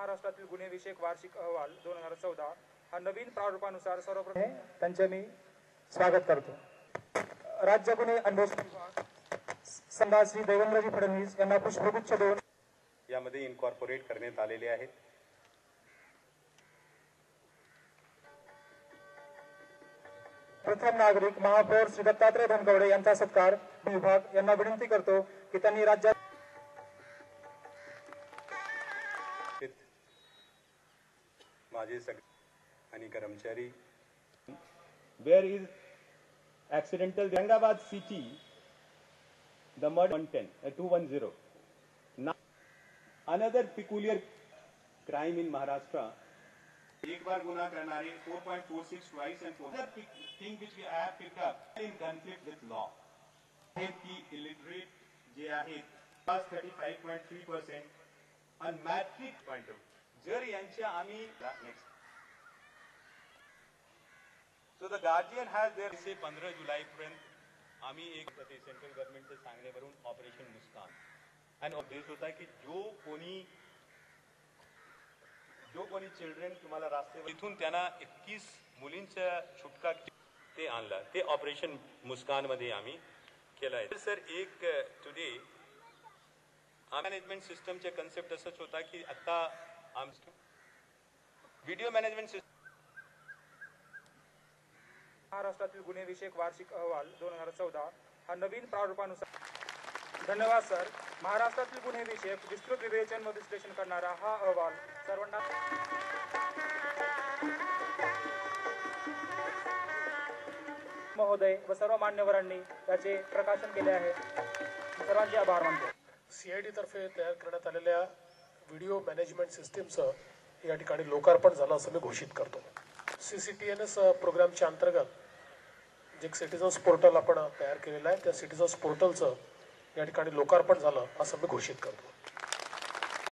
महाराष्ट्रातील गुन्हेविषयक वार्षिक अहवाल दोन हजार चौदा हा नवीन प्रारूपानुसार सर्वप्रथम त्यांचे मी स्वागत करतो. राज्य गुन्हे अन्वेषण विभाग संघा श्री देवेंद्रजी फडणवीस यांना पुष्पगुच्छ देऊन यामध्ये इन्कॉर्पोरेट करण्यात आलेले आहेत. प्रथम नागरिक महापौर श्री दत्तात्रय धनकवडे यांचा सत्कार विभाग यांना विनंती करतो की त्यांनी राज्यात माझे सगळे आणि कर्मचारी where is accidental Aurangabad city the murder 110 uh, 210 now another peculiar crime in maharashtra एक बार गुन्हा करणारे 4.46 twice and four. Another pic- thing which we have picked up in conflict with law. आहेत की illiterate जे आहेत plus 35.3 percent on matric point of जर यांच्या आम्ही so the guardian has their say पंधरा जुलैपर्यंत आम्ही एक ते सेंट्रल गव्हर्नमेंटचं सांगण्यावरून ऑपरेशन मुस्कान. आणि उद्देश होता की जो कोणी जो कोणी चिल्ड्रन तुम्हाला रास्ते इथून त्यांना एकवीस मुलींचा छुटका ते आणला. ते ऑपरेशन मुस्कानमध्ये आम्ही केलं आहे सर एक टुडे मॅनेजमेंट सिस्टमचे कन्सेप्ट असंच होता की आता आम व्हिडिओ मॅनेजमेंट सिस्टम। महाराष्ट्रातील गुन्हेविषयक वार्षिक अहवाल दोन हजार चौदा हा नवीन प्रारूपानुसार धन्यवाद सर. महाराष्ट्रातील गुन्हेविषयक विस्तृत विवेचन व विश्लेषण करणारा हा अहवाल सर्वांना महोदय व सर्व मान्यवरांनी त्याचे प्रकाशन केले आहे. सर्वांचे आभार मानतो. सीआयडी तर्फे तयार करण्यात आलेल्या व्हिडिओ मॅनेजमेंट सिस्टीमचं या ठिकाणी लोकार्पण झालं असं मी घोषित करतो. C C T N S प्रोग्रामच्या अंतर्गत जे सिटीजन्स पोर्टल आपण तयार केलेलं आहे त्या सिटीजन्स पोर्टलचं या ठिकाणी लोकार्पण झालं असं मी घोषित करतो.